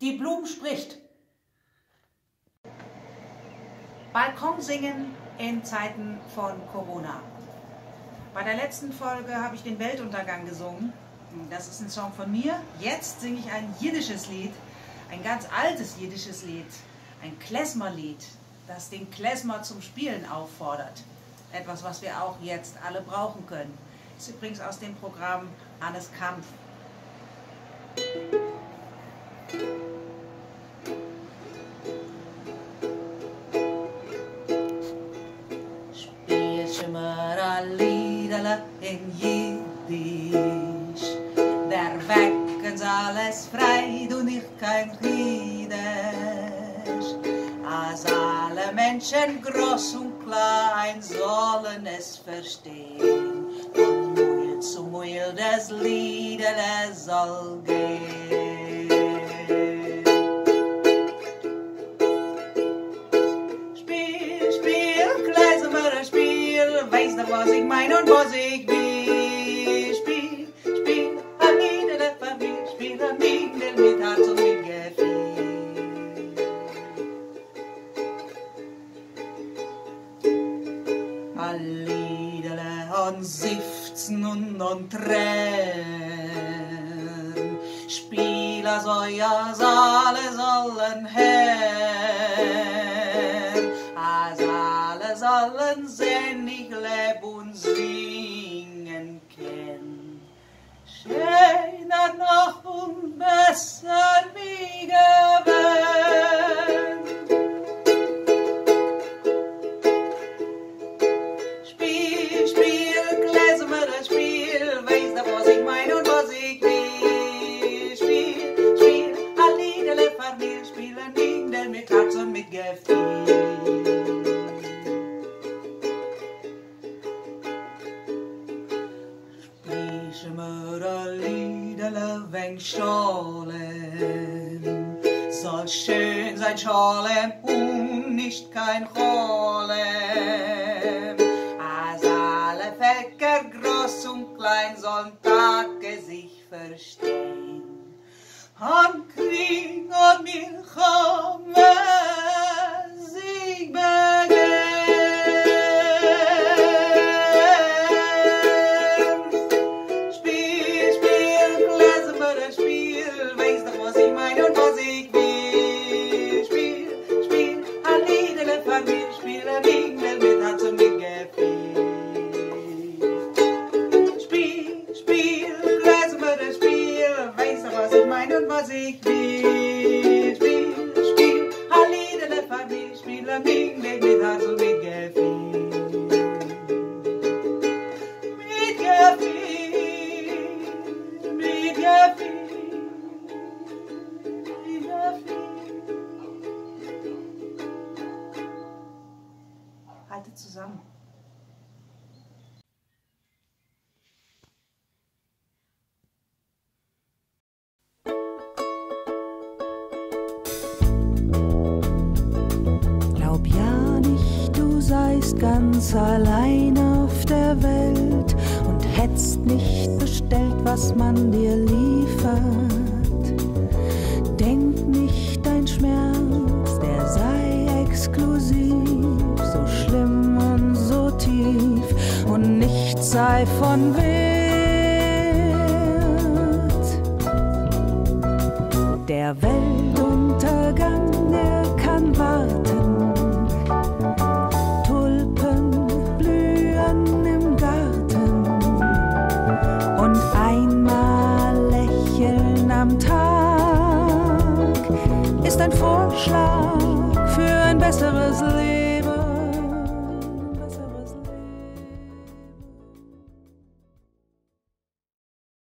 Blum spricht. Balkonsingen in Zeiten von Corona. Bei der letzten Folge habe ich den Weltuntergang gesungen. Das ist ein Song von mir. Jetzt singe ich ein jiddisches Lied, ein ganz altes jiddisches Lied, ein Klezmerlied, das den Klezmer zum Spielen auffordert. Etwas, was wir auch jetzt alle brauchen können. Ist übrigens aus dem Programm Hannes Kampf. Spiel in Jiddisch, der wecken alles frei, du nicht kein Friedisch. Als alle Menschen, groß und klein, sollen es verstehen, von Mühl zu Mühl des Liederle soll gehen. weiß noch, was ich mein und was ich bin. Spiel, spiel, am mit und und Tränen, Spiel, als euer alle sollen sehen, ich leb und singen kenn. Schöner Spiel mir ein Liederle wegen Scholem, soll schön sein Scholem und nicht kein Cholem. Als alle Völker, groß und klein, sollen Tage sich verstehen. An Krieg und Milchome Spiel, weißt du, was ich meine und zusammen. Glaub ja nicht, du seist ganz allein auf der Welt und hättest nicht bestellt, was man dir liefert. Sei von Wert. Der Weltuntergang, der kann warten. Tulpen blühen im Garten und einmal lächeln am Tag ist ein Vorschlag für ein besseres Leben.